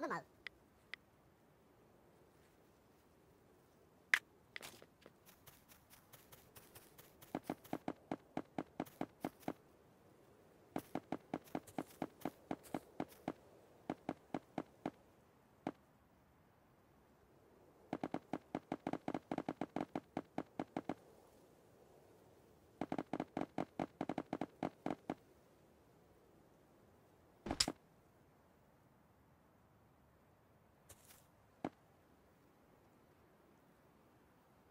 Các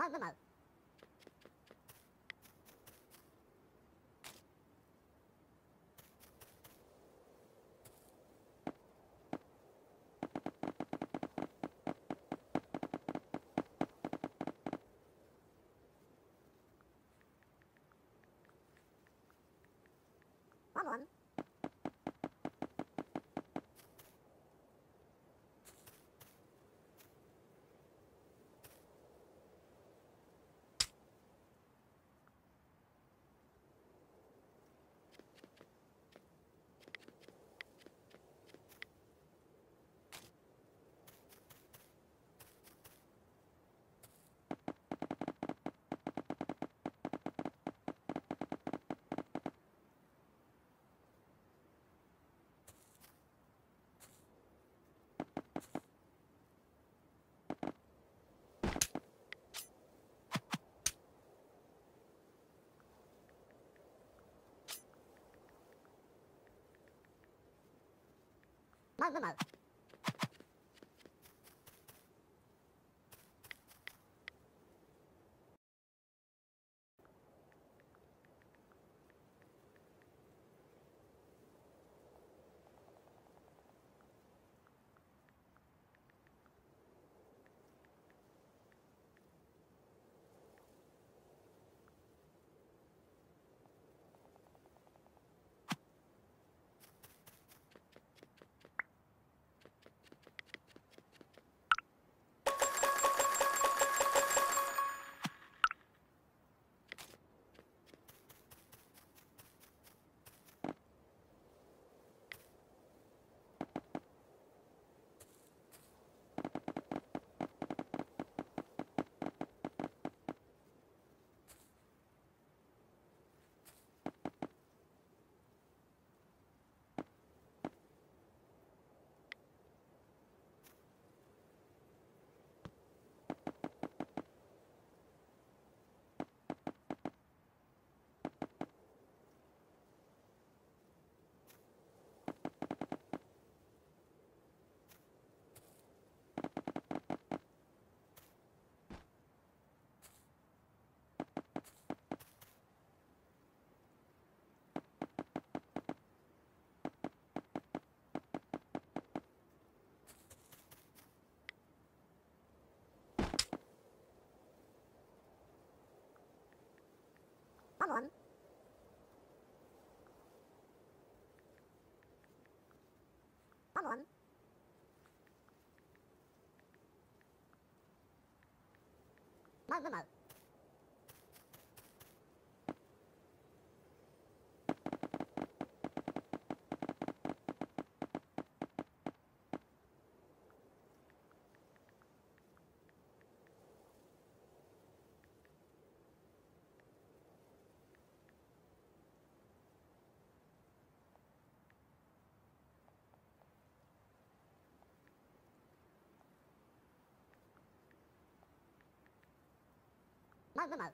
mới mới mượt Có muộn mal mal mal. Bác luận. 那那么